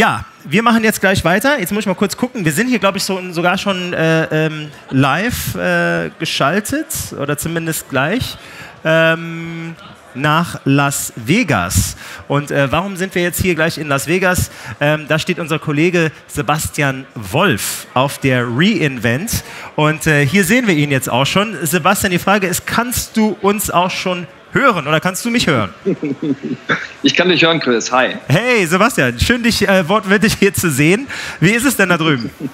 Ja, wir machen jetzt gleich weiter. Jetzt muss ich mal kurz gucken. Wir sind hier, glaube ich, so, sogar schon äh, ähm, live äh, geschaltet oder zumindest gleich. Ähm, nach Las Vegas. Und äh, warum sind wir jetzt hier gleich in Las Vegas? Ähm, da steht unser Kollege Sebastian Wolf auf der Reinvent. Und äh, hier sehen wir ihn jetzt auch schon. Sebastian, die Frage ist, kannst du uns auch schon hören oder kannst du mich hören? Ich kann dich hören, Chris. Hi. Hey, Sebastian, schön dich äh, wortwörtlich hier zu sehen. Wie ist es denn da drüben?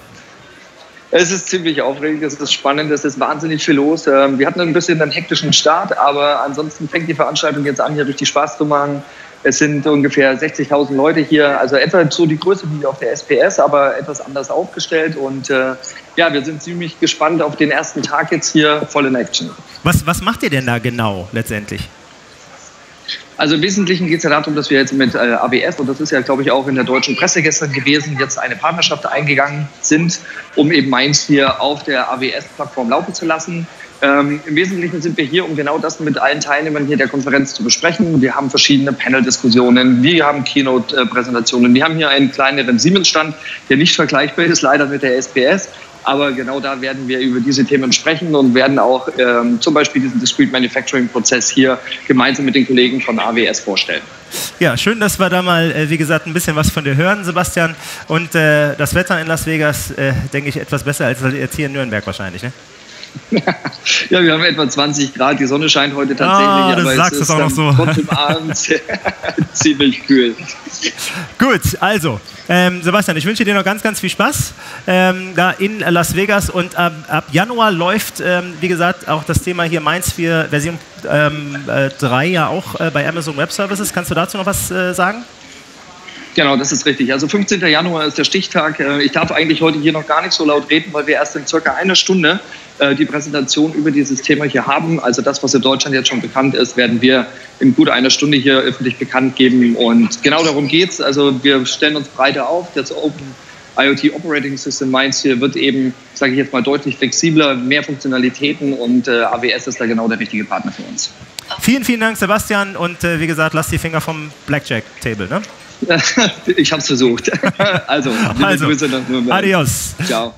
Es ist ziemlich aufregend, es ist spannend, es ist wahnsinnig viel los. Ähm, wir hatten ein bisschen einen hektischen Start, aber ansonsten fängt die Veranstaltung jetzt an, hier richtig Spaß zu machen. Es sind ungefähr 60.000 Leute hier, also etwa so die Größe wie auf der SPS, aber etwas anders aufgestellt. Und äh, ja, wir sind ziemlich gespannt auf den ersten Tag jetzt hier voll in Action. Was, was macht ihr denn da genau letztendlich? Also im Wesentlichen geht es ja darum, dass wir jetzt mit äh, ABS, und das ist ja, glaube ich, auch in der deutschen Presse gestern gewesen, jetzt eine Partnerschaft eingegangen sind, um eben Mainz hier auf der AWS-Plattform laufen zu lassen. Ähm, Im Wesentlichen sind wir hier, um genau das mit allen Teilnehmern hier der Konferenz zu besprechen. Wir haben verschiedene Panel-Diskussionen, wir haben Keynote-Präsentationen, wir haben hier einen kleineren Siemens-Stand, der nicht vergleichbar ist, leider mit der SPS. Aber genau da werden wir über diese Themen sprechen und werden auch ähm, zum Beispiel diesen Discrete Manufacturing Prozess hier gemeinsam mit den Kollegen von AWS vorstellen. Ja, schön, dass wir da mal, äh, wie gesagt, ein bisschen was von dir hören, Sebastian. Und äh, das Wetter in Las Vegas, äh, denke ich, etwas besser als jetzt hier in Nürnberg wahrscheinlich, ne? ja, wir haben etwa 20 Grad, die Sonne scheint heute tatsächlich, ah, aber es ist auch noch so. trotzdem abends ziemlich kühl. Gut, also, ähm, Sebastian, ich wünsche dir noch ganz, ganz viel Spaß ähm, da in Las Vegas und ab, ab Januar läuft, ähm, wie gesagt, auch das Thema hier Mainz 4 Version 3 äh, ja auch äh, bei Amazon Web Services. Kannst du dazu noch was äh, sagen? Genau, das ist richtig. Also 15. Januar ist der Stichtag. Äh, ich darf eigentlich heute hier noch gar nicht so laut reden, weil wir erst in circa einer Stunde äh, die Präsentation über dieses Thema hier haben. Also das, was in Deutschland jetzt schon bekannt ist, werden wir in gut einer Stunde hier öffentlich bekannt geben. Und genau darum geht es. Also wir stellen uns breiter auf. Das Open IoT Operating System Mainz hier wird eben, sage ich jetzt mal, deutlich flexibler, mehr Funktionalitäten und äh, AWS ist da genau der richtige Partner für uns. Vielen, vielen Dank, Sebastian. Und äh, wie gesagt, lass die Finger vom Blackjack-Table. Ne? ich habe es versucht. also, also Grüße nach Nürnberg. Adios. Ciao.